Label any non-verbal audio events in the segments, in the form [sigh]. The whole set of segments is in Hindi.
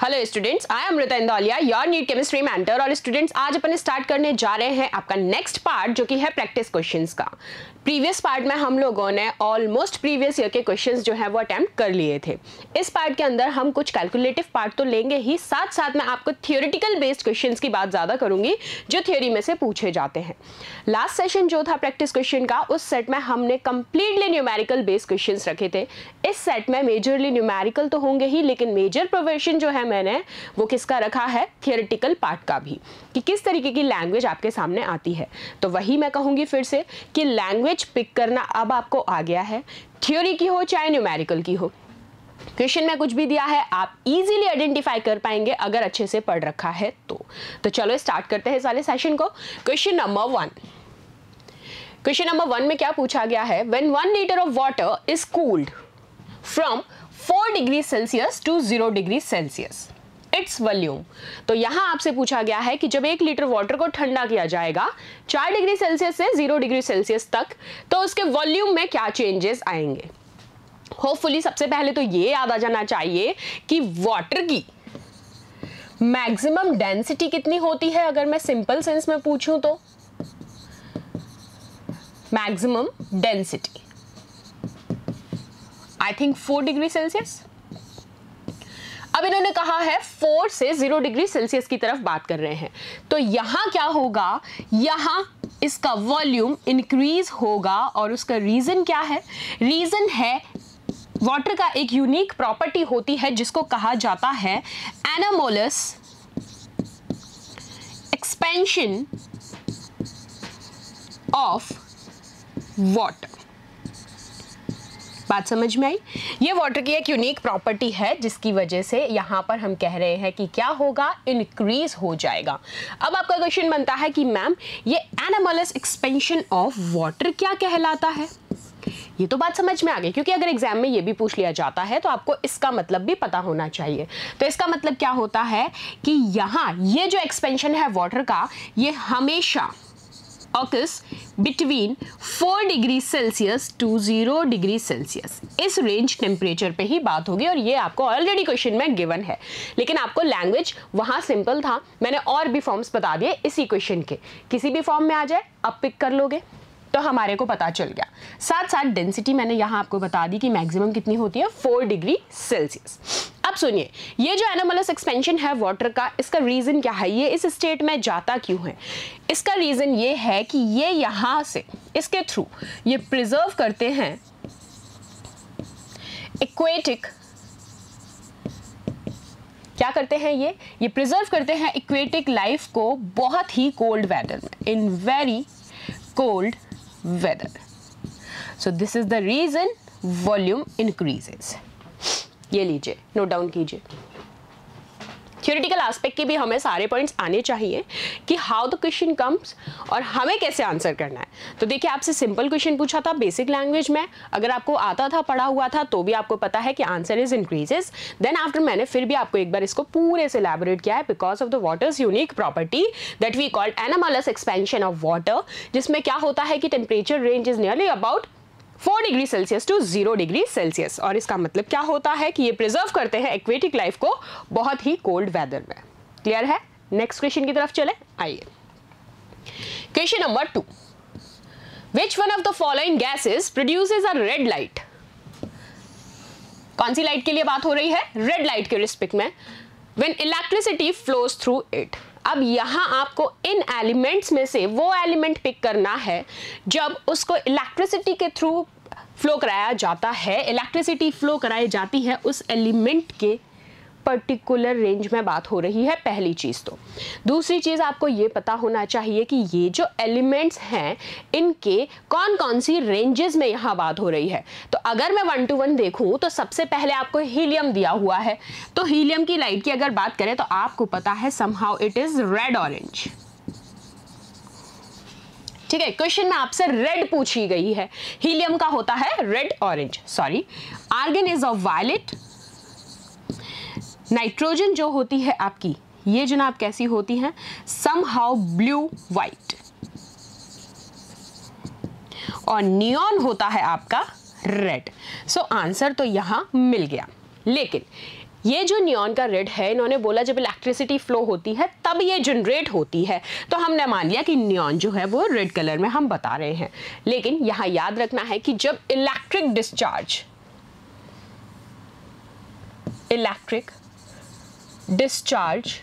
Hello students I am Rita Indoliya your NEET chemistry mentor और स्टूडेंट्स आज अपन स्टार्ट करने जा रहे हैं आपका नेक्स्ट पार्ट जो कि है प्रैक्टिस क्वेश्चंस का। प्रीवियस पार्ट में हम लोगों ने ऑलमोस्ट प्रीवियस ईयर के क्वेश्चंस जो है वो अटेम्प्ट कर लिए थे। इस पार्ट के अंदर हम कुछ कैलकुलेटिव पार्ट तो लेंगे ही साथ साथ में आपको थियोरिटिकल बेस्ड क्वेश्चन की बात ज़्यादा करूँगी, जो थियोरी में से पूछे जाते हैं। लास्ट सेशन जो था प्रैक्टिस क्वेश्चन का, उस सेट में हमने कंप्लीटली न्यूमेरिकल बेस्ड क्वेश्चन रखे थे। इस सेट में मेजरली न्यूमेरिकल तो होंगे ही, लेकिन मेजर प्रोवेशन जो है मैंने, वो किसका रखा है? थियोरिटिकल पार्ट का भी। कि किस तरीके की लैंग्वेज आपके सामने आती है। तो वही मैं कहूँगी फिर से कि लैंग्वेज पिक करना अब आपको आ गया है। थ्योरी की हो, चाहे न्यूमेरिकल की हो। क्वेश्चन में कुछ भी दिया है, आप इजीली आइडेंटिफाई कर पाएँगे, अगर अच्छे से पढ़ रखा है तो। तो चलो स्टार्ट करते हैं इस वाले सेशन को। Question number one question number one में क्या पूछा गया है? When one litre of water is cooled from four degree Celsius to zero degree Celsius. Its volume तो यहाँ आपसे पूछा गया है कि जब एक लीटर वाटर को ठंडा किया जाएगा, चार डिग्री सेल्सियस से ज़ीरो डिग्री सेल्सियस तक तो उसके वॉल्यूम में क्या चेंजेस आएँगे? होपफुली सबसे पहले तो ये याद आ जाना चाहिए कि वाटर की मैक्सिमम डेंसिटी कितनी होती है, अगर मैं सिंपल सेंस में पूछूँ तो। Maximum density I think four degree Celsius अब इन्होंने कहा है फोर से ज़ीरो डिग्री सेल्सियस की तरफ़ बात कर रहे हैं। तो यहाँ क्या होगा? यहाँ इसका वॉल्यूम इंक्रीज होगा और उसका रीजन क्या है? रीजन है वाटर का एक यूनिक प्रॉपर्टी होती है जिसको कहा जाता है एनामोलस एक्सपेंशन ऑफ़ वाटर बात समझ में आई? ये वाटर की एक यूनिक प्रॉपर्टी है, जिसकी वजह से यहाँ पर हम कह रहे हैं कि क्या होगा? इनक्रीज हो जाएगा। अब आपका क्वेश्चन बनता है कि मैम ये एनामोलस एक्सपेंशन ऑफ़ वाटर क्या कहलाता है? ये तो बात समझ में आ गई, क्योंकि अगर एग्ज़ाम में ये भी पूछ लिया जाता है तो आपको इसका मतलब भी पता होना चाहिए। तो इसका मतलब क्या होता है कि यहाँ ये जो एक्सपेंशन है वाटर का, ये हमेशा occurs between 4 degree Celsius to 0 degree Celsius इस रेंज टेम्परेचर पे ही बात होगी और ये आपको ऑलरेडी क्वेश्चन में गिवन है। लेकिन आपको लैंग्वेज वहाँ सिंपल था। मैंने और भी फॉर्म्स बता दिए इसी क्वेश्चन के। किसी भी फॉर्म में आ जाए, आप पिक कर लोगे। तो हमारे को पता चल गया। साथ साथ डेंसिटी मैंने यहाँ आपको बता दी कि मैक्सिमम कितनी होती है? फोर डिग्री सेल्सियस अब सुनिए, ये जो एनोमलस एक्सपेंशन है वाटर का, इसका रीजन क्या है? ये इस स्टेट में जाता क्यों है? इसका रीजन ये है कि ये यहाँ से, इसके थ्रू ये प्रिजर्व करते हैं इक्वेटिक क्या करते हैं ये? ये प्रिजर्व करते हैं इक्वेटिक लाइफ को बहुत ही कोल्ड वेदर में in very cold weather so this is the reason volume increases. ये लीजिए नोट डाउन कीजिए। थियोरिटिकल एस्पेक्ट के भी हमें सारे पॉइंट्स आने चाहिए कि हाउ द क्वेश्चन कम्स और हमें कैसे आंसर करना है। तो देखिए, आपसे सिंपल क्वेश्चन पूछा था बेसिक लैंग्वेज में। अगर आपको आता था, पढ़ा हुआ था तो भी आपको पता है कि answer is increases then after मैंने फिर भी आपको एक बार इसको पूरे से एलैबोरेट किया है because of the water's unique property that we called anomalous expansion of water जिसमें क्या होता है कि temperature range is nearly about four degree Celsius to zero degree Celsius. और इसका मतलब क्या होता है कि ये प्रिजर्व करते हैं एक्वेटिक लाइफ को बहुत ही कोल्ड वेदर में। क्लियर है? नेक्स्ट क्वेश्चन की तरफ़ चले। आइए। Question number two which one of the following gases produces a red light कौन सी लाइट के लिए बात हो रही है? रेड लाइट के रिस्पेक्ट में। When electricity flows through it अब यहाँ आपको इन एलिमेंट्स में से वो एलिमेंट पिक करना है जब उसको इलेक्ट्रिसिटी के थ्रू फ्लो कराया जाता है। इलेक्ट्रिसिटी फ्लो कराई जाती है उस एलिमेंट के पर्टिकुलर रेंज में बात हो रही है पहली चीज़ तो। दूसरी चीज़ आपको ये पता होना चाहिए कि ये जो एलिमेंट्स हैं, इनके कौन कौन सी रेंजेस में यहाँ बात हो रही है। तो अगर मैं वन टू वन देखूँ तो सबसे पहले आपको हीलियम दिया हुआ है। तो हीलियम की लाइट की अगर बात करें तो आपको पता है somehow it is red orange ठीक है क्वेश्चन में आपसे रेड पूछी गई है। हीलियम का होता है red orange sorry argon is of violet nitrogen जो होती है आपकी, ये जनाब कैसी होती है? सम हाउ ब्लू वाइट और नियॉन होता है आपका रेड सो आंसर तो यहाँ मिल गया. लेकिन, ये जो नियॉन का रेड है, इन्होंने बोला जब इलेक्ट्रिसिटी फ्लो होती है, तब ये जनरेट होती है. तो हमने मान लिया कि नियॉन जो है, वो रेड कलर में हम बता रहे हैं. लेकिन, यहाँ याद रखना है कि जब electric discharge electric discharge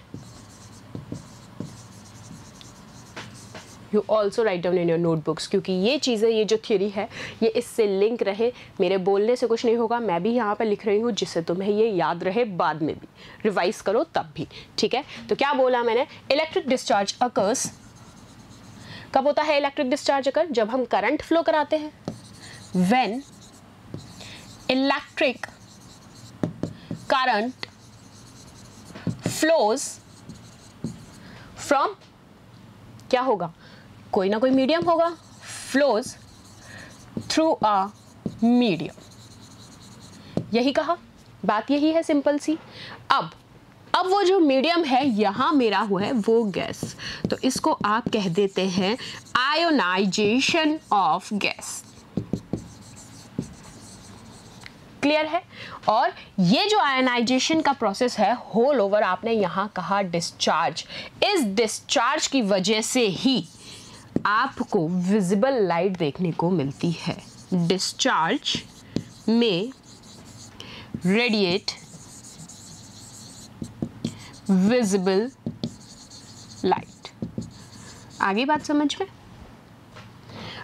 you also write down in your notebooks क्योंकि ये चीज़ें, ये जो थ्योरी है, ये इससे लिंक रहे। मेरे बोलने से कुछ नहीं होगा, मैं भी यहाँ पर लिख रही हूँ, जिससे तुम्हें ये याद रहे बाद में भी। रिवाइज करो तब भी, ठीक है? तो क्या बोला मैंने? इलेक्ट्रिक डिस्चार्ज अकर्स कब होता है इलेक्ट्रिक डिस्चार्ज अकर जब हम करंट फ्लो कराते हैं। When electric current flows from क्या होगा? कोई ना कोई मीडियम होगा। फ्लोज थ्रू अ मीडियम यही कहा। बात यही है सिंपल सी। अब अब वो जो मीडियम है, यहाँ मेरा हुआ है वो गैस तो इसको आप कह देते हैं आयोनाइजेशन ऑफ़ गैस क्लियर है। और ये जो आयनाइजेशन का प्रोसेस है होल ओवर आपने यहाँ कहा डिस्चार्ज इस डिस्चार्ज की वजह से ही आपको विजिबल लाइट देखने को मिलती है। डिस्चार्ज में रेडिएट विजिबल लाइट आगे बात समझ में?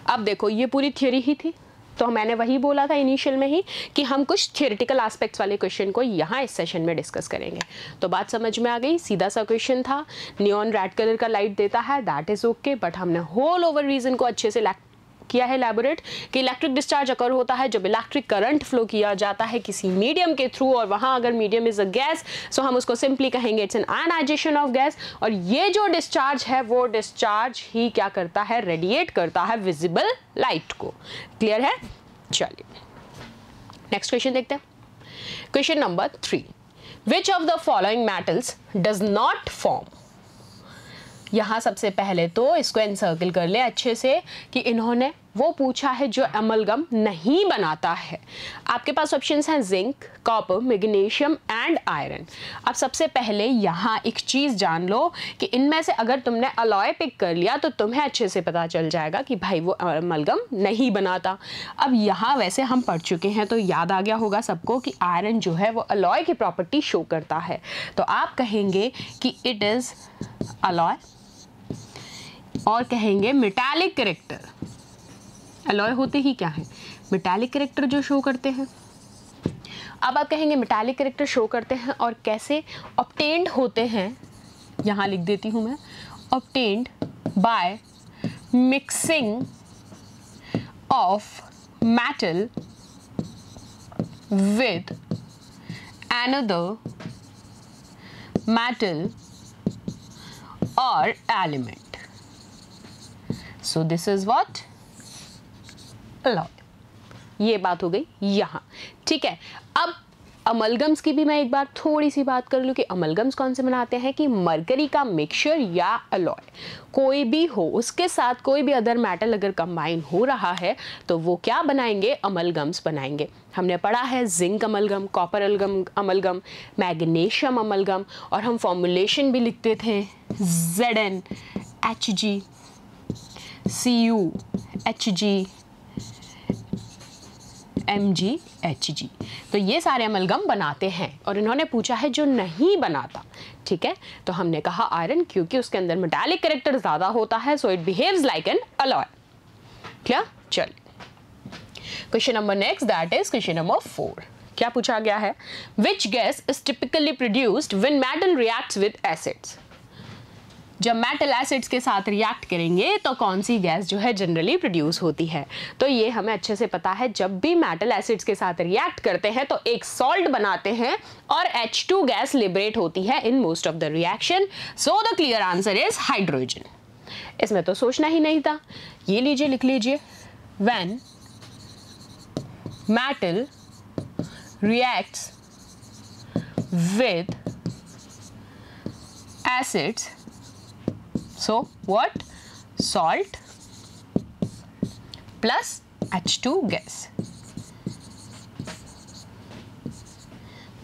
अब देखो, ये पूरी थियोरी ही थी। तो मैंने वही बोला था इनिशियल में ही कि हम कुछ थियोरिटिकल आस्पेक्ट्स वाले क्वेश्चन को यहाँ इस सेशन में डिस्कस करेंगे। तो बात समझ में आ गई, सीधा सा क्वेश्चन था। नियॉन रेड कलर का लाइट देता है दैट इज़ ओके बट हमने होल ओवर रीजन को अच्छे से किया है लैबोरेट कि इलेक्ट्रिक डिस्चार्ज अकर होता है जब इलेक्ट्रिक करंट फ्लो किया जाता है किसी मीडियम के थ्रू और वहाँ अगर medium is a gas so हम उसको सिंपली कहेंगे it's an ionisation of gas और ये जो डिस्चार्ज है, वो डिस्चार्ज ही क्या करता है? रेडिएट करता है विजिबल लाइट को। क्लियर है? चलिए नेक्स्ट क्वेश्चन देखते हैं। Question number three which of the following metals does not form यहाँ सबसे पहले तो इसको एनसर्कल कर ले अच्छे से कि इन्होंने वो पूछा है जो अमलगम नहीं बनाता है। आपके पास ऑप्शन हैं zinc copper magnesium and iron अब सबसे पहले यहाँ एक चीज़ जान लो कि इनमें से अगर तुमने अलॉय पिक कर लिया तो तुम्हें अच्छे से पता चल जाएगा कि भाई वो अमलगम नहीं बनाता। अब यहाँ वैसे हम पढ़ चुके हैं तो याद आ गया होगा सबको कि आयरन जो है वो अलॉय की प्रॉपर्टी शो करता है। तो आप कहेंगे कि इट इज़ अलॉय और कहेंगे मेटालिक करेक्टर अलॉय होते ही क्या है? मेटालिक करेक्टर जो शो करते हैं। अब आप कहेंगे मेटालिक करेक्टर शो करते हैं और कैसे ऑप्टेंड होते हैं? यहाँ लिख देती हूँ मैं। Obtained by mixing of metal with another metal और element so this is what alloy ये बात हो गई यहाँ। ठीक है, अब अमलगम्स की भी मैं एक बार थोड़ी सी बात कर लूँ कि अमलगम्स कौन से बनाते हैं? कि मरकरी का मिक्सचर या अलॉय कोई भी हो, उसके साथ कोई भी अदर मेटल अगर कंबाइन हो रहा है तो वो क्या बनाएँगे? अमलगम्स बनाएँगे। हमने पढ़ा है zinc amalgam copper amalgam amalgam magnesium amalgam और हम फॉर्मुलेशन भी लिखते थे Z N H G H G M G H G तो ये सारे अमलगम बनाते हैं और इन्होंने पूछा है जो नहीं बनाता, ठीक है? तो हमने कहा आयरन क्योंकि उसके अंदर मेटालिक करेक्टर ज़्यादा होता है so it behaves like an alloy क्या? चल। Question number next that is question number four क्या पूछा गया है? Which gas is typically produced when metal reacts with acids जब मेटल एसिड्स के साथ रिएक्ट करेंगे तो कौन सी गैस जो है जनरली प्रोड्यूस होती है? तो ये हमें अच्छे से पता है, जब भी मेटल एसिड्स के साथ रिएक्ट करते हैं तो एक सॉल्ट बनाते हैं और H2 गैस लिबरेट होती है in most of the reaction so the clear answer is hydrogen इसमें तो सोचना ही नहीं था। ये लीजिए, लिख लीजिए। When metal reacts with acids So, what? Salt plus H2 gas.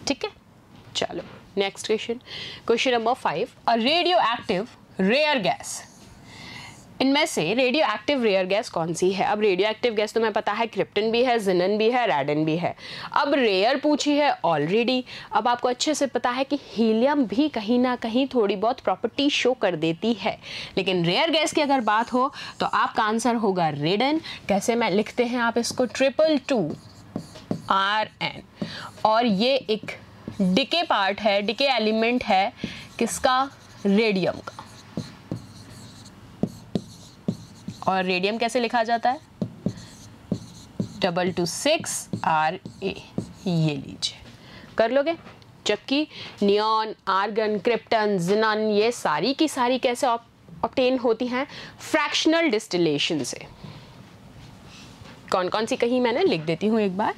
ठीक है चल next question question number five a radioactive rare gas इनमें से रेडियो एक्टिव रेयर गैस कौन सी है? अब रेडियो एक्टिव गैस तो मैं पता है क्रिप्टन भी है जिनन भी है रेडन भी है। अब रेयर पूछी है ऑलरेडी अब आपको अच्छे से पता है कि हीलियम भी कहीं ना कहीं थोड़ी बहुत प्रॉपर्टी शो कर देती है। लेकिन रेयर गैस की अगर बात हो तो आपका आंसर होगा रेडन कैसे मैं लिखते हैं आप इसको? ट्रिपल टू आर एन और ये एक डिके पार्ट है डिके एलिमेंट है, किसका? रेडियम का। और रेडियम कैसे लिखा जाता है? Double two six R A ये लीजिए। कर लोगे? जबकि नियॉन आर्गन क्रिप्टन जिनन ये सारी की सारी कैसे ऑप्टेन होती हैं? फ्रैक्शनल डिस्टिलेशन से। कौन कौन सी कहीं मैंने? लिख देती हूँ एक बार।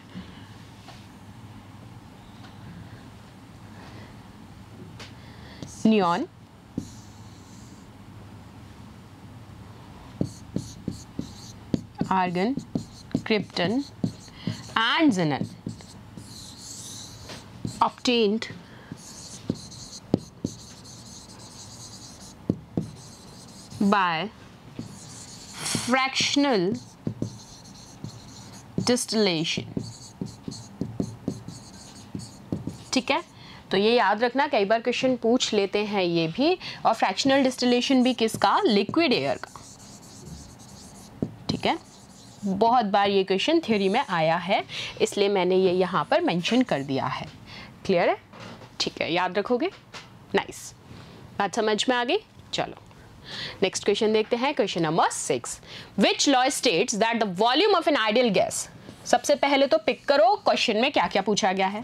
Neon argon, krypton and xenon. Obtained by fractional distillation. ठीक है? तो ये याद रखना कई बार क्वेश्चन पूछ लेते हैं ये भी और फ्रैक्शनल डिस्टिलेशन भी किसका? लिक्विड एयर का। ठीक है? बहुत बार ये क्वेश्चन थ्योरी में आया है, इसलिए मैंने ये यहाँ पर मेंशन कर दिया है। क्लियर है? ठीक है, याद रखोगे? नाइस बात समझ में आ गई? चलो। नेक्स्ट क्वेश्चन देखते हैं question number six which law states that the volume of an ideal gas सबसे पहले तो पिक करो क्वेश्चन में क्या क्या पूछा गया है।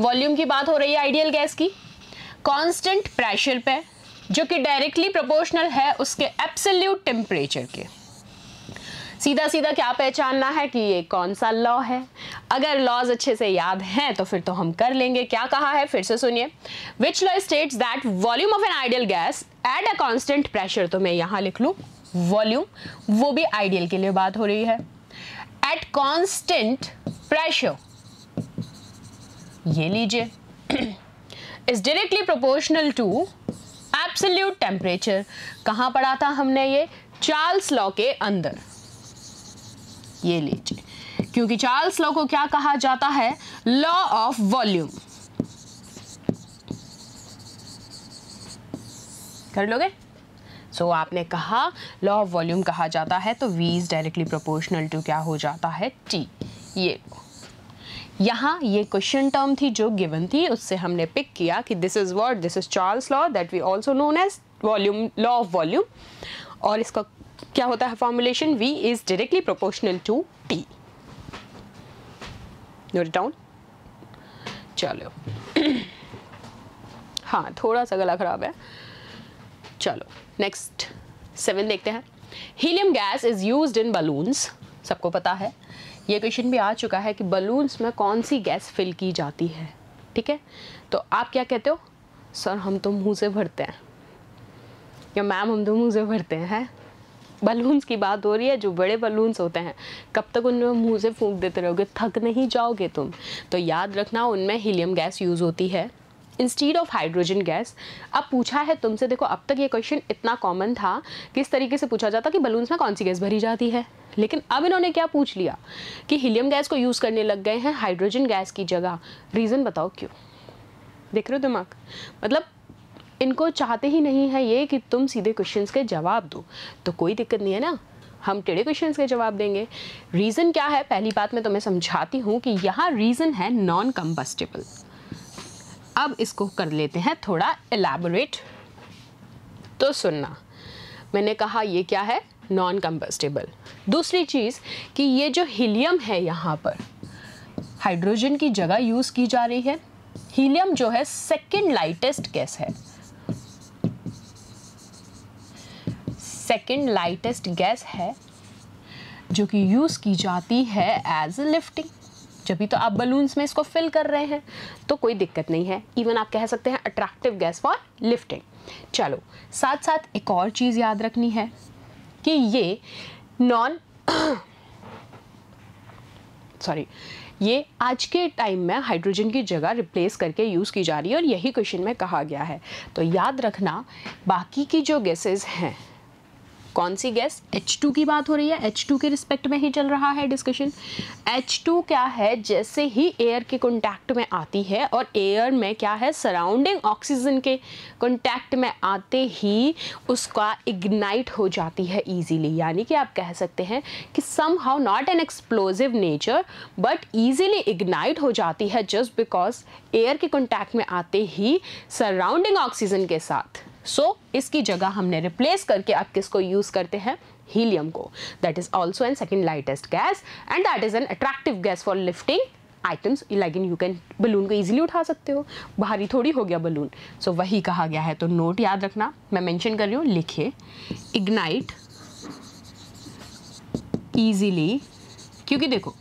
वॉल्यूम की बात हो रही है आइडियल गैस की। कांस्टेंट प्रेशर पे, जो कि डायरेक्टली प्रोपोर्शनल है, उसके एब्सोल्यूट टेम्परेचर के। सीधा सीधा क्या पहचानना है कि ये कौन सा लॉ है? अगर लॉज अच्छे से याद हैं तो फिर तो हम कर लेंगे। क्या कहा है? फिर से सुनिए। Which law states that volume of an ideal gas at a constant pressure तो मैं यहाँ लिख लू वॉल्यूम वो भी आइडियल के लिए बात हो रही है। एट कॉन्स्टेंट प्रेशर ये लीजिए। Is directly proportional to absolute temperature कहाँ पढ़ा था हमने ये? चार्ल्स लॉ के अंदर। ये लीजिए। क्योंकि चार्ल्स लॉ को क्या कहा जाता है? Law of volume. कर लोगे? सो so, आपने कहा लॉ ऑफ़ वॉल्यूम कहा जाता है तो V is directly proportional to क्या हो जाता है? टी ये। यहाँ ये क्वेश्चन टर्म थी जो गिवन थी उससे हमने पिक किया कि this is word this is Charles law that V also known as volume law of volume और इसका क्या होता है formulation v is directly proportional to t. Note down चलो। हाँ थोड़ा सा गला खराब है। चलो नेक्स्ट सेवन देखते हैं। Helium gas is used in balloons सबको पता है। ये क्वेश्चन भी आ चुका है कि बलून्स में कौन सी गैस फिल की जाती है। ठीक है? तो आप क्या कहते हो? सर हम तो मुँह से भरते हैं। या मैम हम तो मुँह से भरते हैं? बलून्स की बात हो रही है, जो बड़े बलून्स होते हैं, कब तक उनमें मुँह से फूंक देते रहोगे? थक नहीं जाओगे तुम। तो याद रखना, उनमें हीलियम गैस यूज़ होती है। इंस्टीड ऑफ़ हाइड्रोजन गैस अब पूछा है तुमसे, देखो, अब तक ये क्वेश्चन इतना कॉमन था, किस तरीके से पूछा जाता कि बलून्स में कौन सी गैस भरी जाती है? लेकिन अब इन्होंने क्या पूछ लिया? कि हीलियम गैस को यूज़ करने लग गए हैं हाइड्रोजन गैस की जगह। रीज़न बताओ क्यों? देख रहे हो दिमाग? मतलब इनको चाहते ही नहीं है ये कि तुम सीधे क्वेश्चंस के जवाब दो। तो कोई दिक्कत नहीं है ना? हम टेढ़े क्वेश्चंस के जवाब देंगे। रीज़न क्या है? पहली बात मैं तुम्हें समझाती हूँ कि यहाँ रीज़न है नॉन कंबस्टेबल अब इसको कर लेते हैं थोड़ा एलैबोरेट तो सुनना, मैंने कहा ये क्या है? नॉन कंबस्टेबल दूसरी चीज़ कि ये जो हीलियम है यहाँ पर हाइड्रोजन की जगह यूज़ की जा रही है। हीलियम जो है सेकेंड लाइटेस्ट गैस है। सेकेंड लाइटेस्ट गैस है, जो कि यूज़ की जाती है एज लिफ्टिंग जब भी तो आप बलून्स में इसको फिल कर रहे हैं तो कोई दिक्कत नहीं है. इवन आप कह सकते हैं अट्रैक्टिव गैस फॉर लिफ्टिंग चलो साथ साथ एक और चीज़ याद रखनी है, कि ये नॉन सॉरी [coughs] ये आज के टाइम में हाइड्रोजन की जगह रिप्लेस करके यूज़ की जा रही है और यही क्वेश्चन में कहा गया है. तो याद रखना, बाकी की जो गैसेस हैं कौन सी गैस H2 की बात हो रही है। H2 के रिस्पेक्ट में ही चल रहा है डिस्कशन H2 क्या है? जैसे ही एयर के कॉन्टैक्ट में आती है और एयर में क्या है? सराउंडिंग ऑक्सीजन के कॉन्टैक्ट में आते ही उसका इग्नाइट हो जाती है ईजीली यानी कि आप कह सकते हैं कि somehow not an explosive nature but easily ignite हो जाती है जस्ट बिकॉज़ एयर के कॉन्टैक्ट में आते ही सराउंडिंग ऑक्सीजन के साथ। सो so, इसकी जगह हमने रिप्लेस करके अब किसको यूज़ करते हैं? हीलियम को। That is also an second lightest gas and that is an attractive gas for lifting items like in you can balloon को इजीली उठा सकते हो। भारी थोड़ी हो गया बलून सो so, वही कहा गया है। तो नोट याद रखना। मैं मेंशन कर रही हूँ। लिखे इग्नाइट इजीली क्योंकि देखो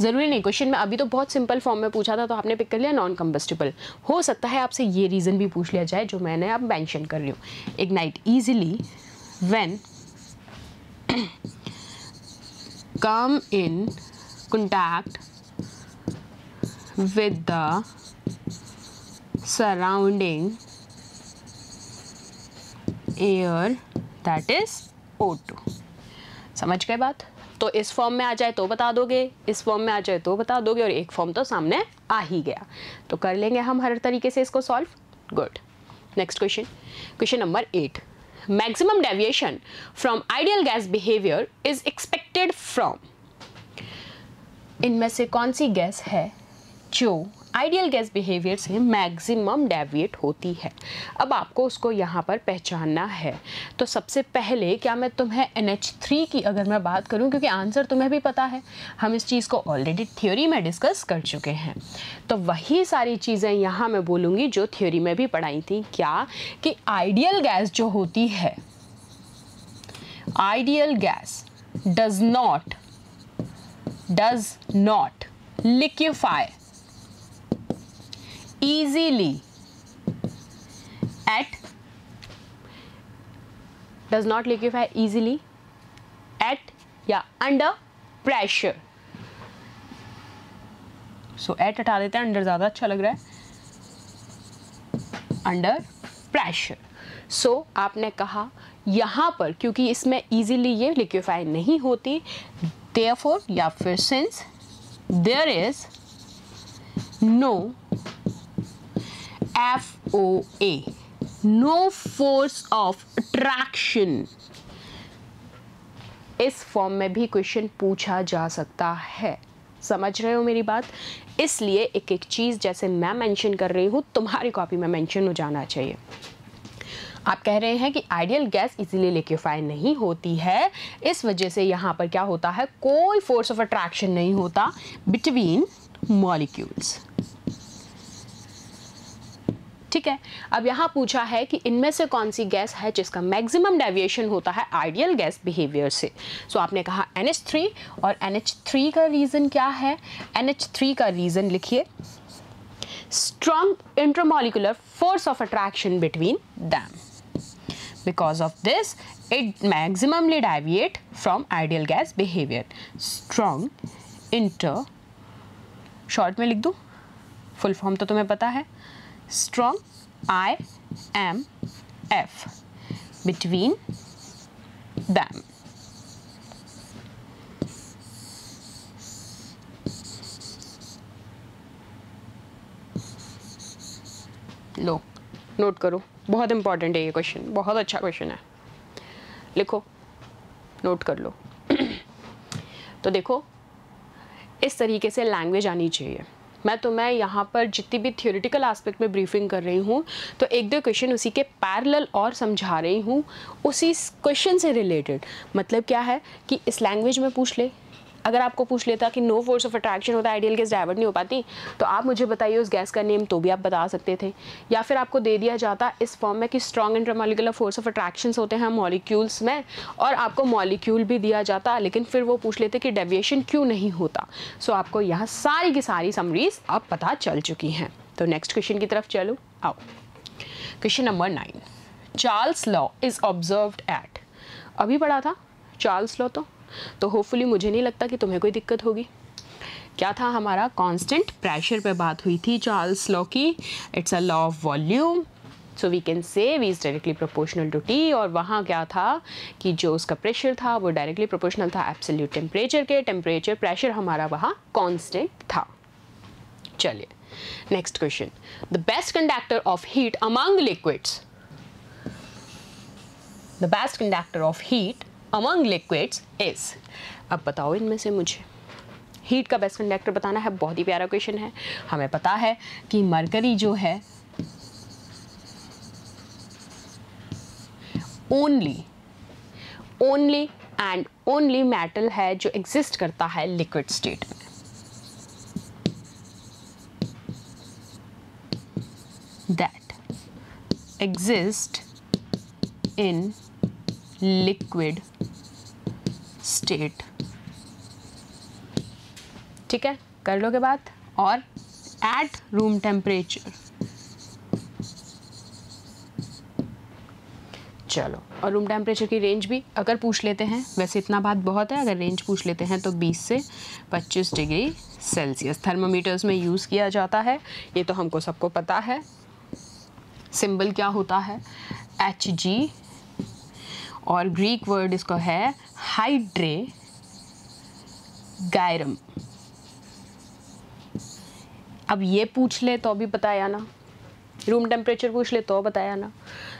ज़रूरी नहीं क्वेश्चन में अभी तो बहुत सिंपल फॉर्म में पूछा था तो आपने पिक कर लिया नॉन कम्बस्टिबल हो सकता है आपसे ये रीज़न भी पूछ लिया जाए, जो मैंने अब मैंशन कर रही हूँ. Ignite easily when come in contact with the surrounding air, that is O2 समझ गए बात? तो इस फॉर्म में आ जाए तो बता दोगे, इस फॉर्म में आ जाए तो बता दोगे और एक फॉर्म तो सामने आ ही गया। तो कर लेंगे हम हर तरीके से इसको solve good next question question number eight maximum deviation from ideal gas behaviour is expected from इनमें से कौन सी गैस है जो आइडियल गैस बिहेवियर से मैक्सिमम डेविएट होती है। अब आपको उसको यहाँ पर पहचानना है। तो सबसे पहले क्या मैं तुम्हें एन थ्री की अगर मैं बात करूँ, क्योंकि आंसर तुम्हें भी पता है, हम इस चीज़ को ऑलरेडी थ्योरी में डिस्कस कर चुके हैं। तो वही सारी चीज़ें यहाँ मैं बोलूँगी जो थ्योरी में भी पढ़ाई थी। क्या? कि आइडियल गैस जो होती है, ideal gas does not does not liquefy easily at, does not liquefy easily at या अंडर प्रेशर सो एट हटा देते हैं अंडर ज़्यादा अच्छा लग रहा है। अंडर प्रेशर सो आपने कहा, यहाँ पर, क्योंकि इसमें इजीली ये लिक्विफाई नहीं होती देयरफॉर या फिर since there is no FOA no force of attraction इस फॉर्म में भी क्वेश्चन पूछा जा सकता है। समझ रहे हो मेरी बात? इसलिए एक एक चीज़ जैसे मैं मेंशन कर रही हूँ, तुम्हारी कॉपी में मेंशन हो जाना चाहिए। आप कह रहे हैं कि आइडियल गैस इजीली लिक्विफाई नहीं होती है। इस वजह से यहाँ पर क्या होता है? कोई फोर्स ऑफ़ अट्रैक्शन नहीं होता बिटवीन मॉलिक्यूल्स ठीक है? अब यहाँ पूछा है कि इनमें से कौन सी गैस है जिसका मैक्सिमम डेविएशन होता है आइडियल गैस बिहेवियर से? सो so, आपने कहा NH3 और NH3 का रीज़न क्या है? NH3 का रीज़न लिखिए। Strong intermolecular force of attraction between them because of this it maximally deviate from ideal gas behavior. Strong inter short में लिख दूँ? फुल फॉर्म तो तुम्हें पता है। Strong I M F between them. लो नोट करो। बहुत इंपॉर्टेंट है ये क्वेश्चन बहुत अच्छा क्वेश्चन है। लिखो नोट कर लो। [clears throat] तो देखो, इस तरीके से लैंग्वेज आनी चाहिए। मैं तो मैं यहाँ पर जितनी भी थियोरिटिकल एस्पेक्ट में ब्रीफिंग कर रही हूँ तो एक दो क्वेश्चन उसी के पैरल और समझा रही हूँ। उसी क्वेश्चन से रिलेटेड मतलब क्या है कि इस लैंग्वेज में पूछ ले। अगर आपको पूछ लेता कि नो फोर्स ऑफ़ अट्रैक्शन होता है आइडियल गैस डाइवर्ट नहीं हो पाती तो आप मुझे बताइए उस गैस का नेम तो भी आप बता सकते थे। या फिर आपको दे दिया जाता इस फॉर्म में कि strong intermolecular force of attraction होते हैं मॉलिक्यूल्स में और आपको मॉलिक्यूल भी दिया जाता लेकिन फिर वो पूछ लेते कि डेविएशन क्यों नहीं होता। सो so, आपको यहाँ सारी की सारी समरीज अब पता चल चुकी हैं। तो नेक्स्ट क्वेश्चन की तरफ़ चलो। आओ। Question number nine Charles law is observed at अभी पढ़ा था? चार्ल्स लॉ तो? तो होपफुली मुझे नहीं लगता कि तुम्हें कोई दिक्कत होगी। क्या था हमारा? कांस्टेंट प्रेशर पे बात हुई थी चार्ल्स लॉ की। It's a law of volume so we can say V is directly proportional to T और वहाँ क्या था कि जो उसका प्रेशर था, वो डायरेक्टली प्रोपोर्शनल था एब्सोल्यूट टेम्परेचर के। टेम्परेचर प्रेशर हमारा वहाँ कांस्टेंट था। चलिए next question the best conductor of heat among liquids the best conductor of heat among liquids is अब बताओ इनमें से मुझे। हीट का बेस्ट कंडक्टर बताना है, बहुत ही प्यारा क्वेश्चन है। हमें पता है कि मरकरी जो है only only and only metal है जो एग्जिस्ट करता है लिक्विड स्टेट में। That exist in liquid state ठीक है? कर लोगे बात? और एट रूम टेम्परेचर चलो। और रूम टेम्परेचर की रेंज भी अगर पूछ लेते हैं, वैसे इतना बात बहुत है, अगर रेंज पूछ लेते हैं तो 20 से 25 डिग्री सेल्सियस थर्मोमीटर्स में यूज़ किया जाता है। ये तो हमको सबको पता है। सिंबल क्या होता है? एच जी और ग्रीक वर्ड इसको है हाइड्रे गायरम अब ये पूछ ले तो भी बताया ना। रूम टेम्परेचर पूछ ले तो बताया ना।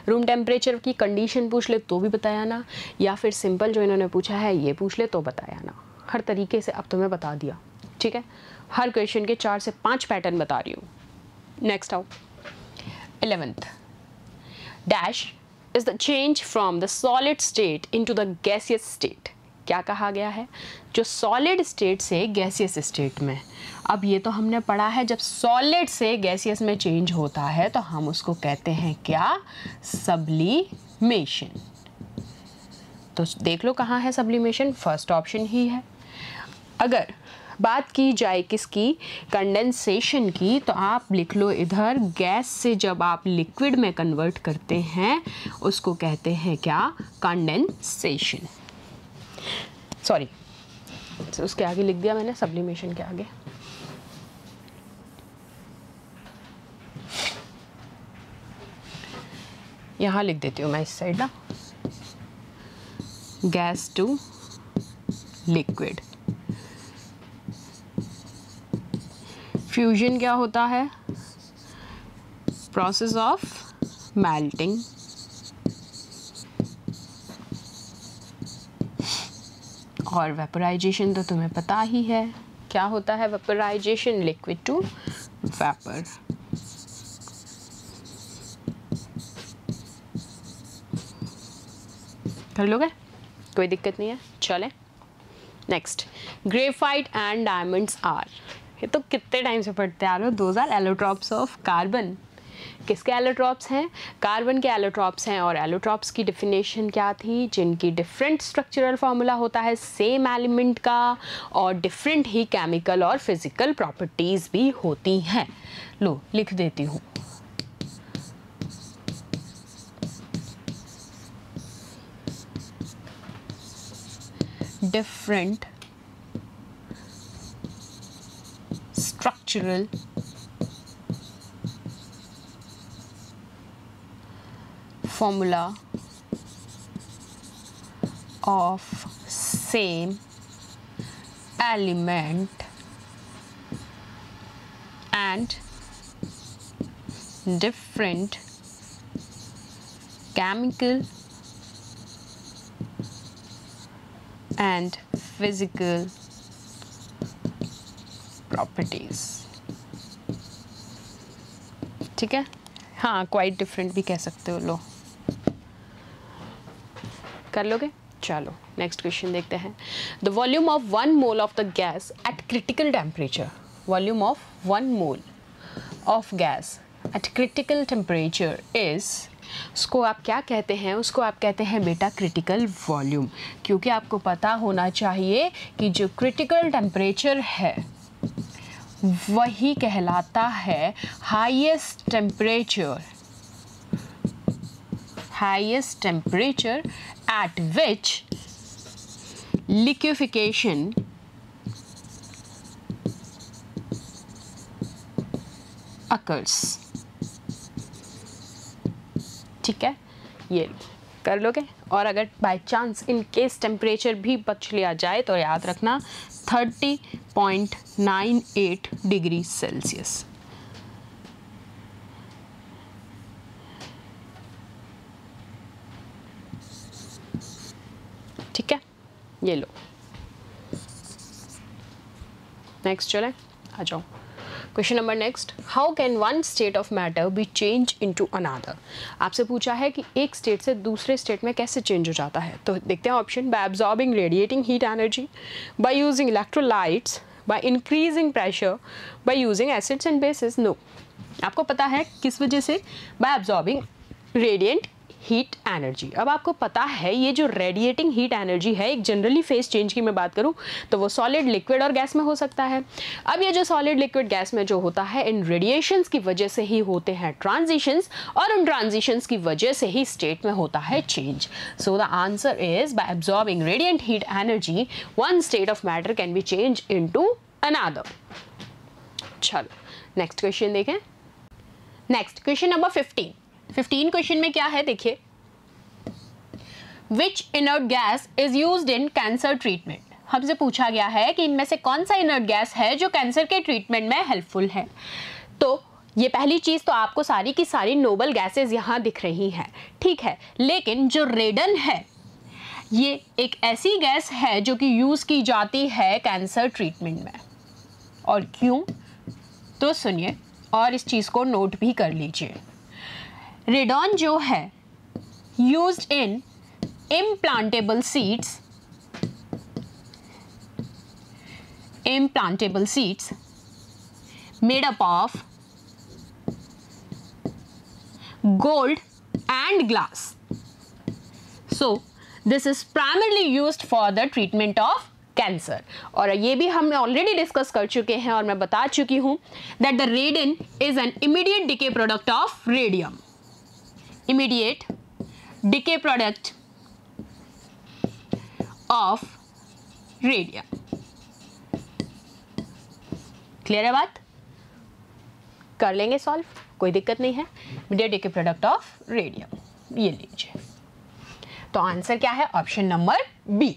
रूम टेम्परेचर की कंडीशन पूछ ले तो भी बताया ना। या फिर सिंपल जो इन्होंने पूछा है, ये पूछ ले तो बताया ना। हर तरीके से अब तुम्हें बता दिया। ठीक है? हर क्वेश्चन के चार से पाँच पैटर्न बता रही हूँ। नेक्स्ट आओ। Eleventh dash is the change from the solid state into the gaseous state क्या कहा गया है? जो सॉलिड स्टेट से गैसियस स्टेट में। अब ये तो हमने पढ़ा है, जब सॉलिड से गैसियस में चेंज होता है तो हम उसको कहते हैं क्या? सब्लीमेशन तो देख लो कहाँ है सब्लीमेशन फ़र्स्ट ऑप्शन ही है। अगर बात की जाए किसकी? कंडेंसेशन की। तो आप लिख लो इधर, गैस से जब आप लिक्विड में कन्वर्ट करते हैं, उसको कहते हैं क्या? कंडेंसेशन सॉरी उसके आगे लिख दिया मैंने सब्लिमेशन के आगे। यहाँ लिख देती हूँ मैं इस साइड ना। Gas to liquid. फ्यूजन क्या होता है? प्रोसेस ऑफ़ मेल्टिंग और वेपराइजेशन तो तुम्हें पता ही है। क्या होता है वेपराइजेशन लिक्विड टू वेपर कर लोगे? कोई दिक्कत नहीं है। चले। Next graphite and diamonds are ये तो कितने टाइम से पढ़ते आ रहे हो दो आर एलोट्रॉप्स ऑफ़ कार्बन किसके एलोट्रॉप्स हैं? कार्बन के एलोट्रॉप्स हैं और एलोट्रॉप्स की डिफिनेशन क्या थी? जिनकी डिफरेंट स्ट्रक्चरल फार्मूला होता है सेम एलिमेंट का और डिफरेंट ही केमिकल और फ़िज़िकल प्रॉपर्टीज़ भी होती हैं। लो, लिख देती हूँ। Different structural. Formula of same element and different chemical and physical properties. ठीक है? हाँ क्वाइट डिफरेंट भी कह सकते हो, लो। कर लोगे? चलो नेक्स्ट क्वेश्चन देखते हैं। The volume of one mole of the gas at critical temperature volume of one mole of gas at critical temperature is उसको आप क्या कहते हैं? उसको आप कहते हैं बेटा क्रिटिकल वॉल्यूम क्योंकि आपको पता होना चाहिए कि जो क्रिटिकल टेम्परेचर है वही कहलाता है highest temperature highest temperature at which liquefaction occurs ठीक है? ये कर लोगे? और अगर by chance in case temperature भी बच लिया जाए तो याद रखना 30.98 डिग्री सेल्सियस। ठीक है? ये लो। नेक्स्ट चले। आ जाओ। Question number next how can one state of matter be change into another आपसे पूछा है कि एक स्टेट से दूसरे स्टेट में कैसे चेंज हो जाता है? तो देखते हैं option by absorbing radiating heat energy by using electrolytes by increasing pressure by using acids and bases no आपको पता है किस वजह से? By absorbing radiant heat energy अब आपको पता है, ये जो रेडिएटिंग हीट एनर्जी है, एक जनरली फेस चेंज की मैं बात करूँ तो वो सॉलिड लिक्विड और गैस में हो सकता है। अब ये जो सॉलिड लिक्विड गैस में जो होता है, इन रेडिएशंस की वजह से ही होते हैं ट्रांजिशंस और उन ट्रांजिशंस की वजह से ही स्टेट में होता है change so the answer is by absorbing radiant heat energy one state of matter can be change into another चलो नेक्स्ट क्वेश्चन देखें। Next question number fifteen fifteen question में क्या है देखिए? Which inert gas is use in cancer treatment हमसे पूछा गया है कि इनमें से कौन सा इनर्ट गैस है जो कैंसर के ट्रीटमेंट में हेल्पफुल है? तो ये पहली चीज़ तो आपको सारी की सारी नोबल गैसेस यहाँ दिख रही हैं, ठीक है? लेकिन जो रेडन है, ये एक ऐसी गैस है जो कि यूज़ की जाती है कैंसर ट्रीटमेंट में। और क्यों? तो सुनिए और इस चीज़ को नोट भी कर लीजिए। रेडॉन जो है use in implantable seeds implantable seeds made up of gold and glass so this is primarily use for the treatment of cancer और ये भी हम ऑलरेडी डिस्कस कर चुके हैं और मैं बता चुकी हूँ that the radon is an immediate decay product of radium immediate decay product of radium. Clear है बात? कर लेंगे सॉल्व कोई दिक्कत नहीं है. Immediate decay product of radium ये लीजिए. तो आंसर क्या है? ऑप्शन नंबर बी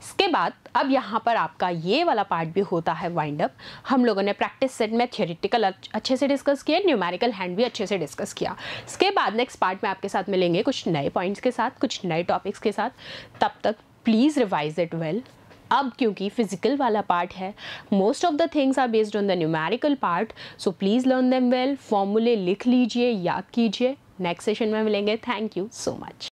इसके बाद अब यहाँ पर आपका ये वाला पार्ट भी होता है वाइंड अप हम लोगों ने प्रैक्टिस सेट में थियोरिटिकल अच्छे से डिस्कस किया न्यूमेरिकल हैंड भी अच्छे से डिस्कस किया। इसके बाद नेक्स्ट पार्ट में आपके साथ मिलेंगे कुछ नए पॉइंट्स के साथ, कुछ नए टॉपिक्स के साथ। तब तक प्लीज़ रिवाइज इट वेल अब क्योंकि फ़िज़िकल वाला पार्ट है most of the things are based on the numerical part so please learn them well फॉर्मूले लिख लीजिए, याद कीजिए। नेक्स्ट सेशन में मिलेंगे। Thank you so much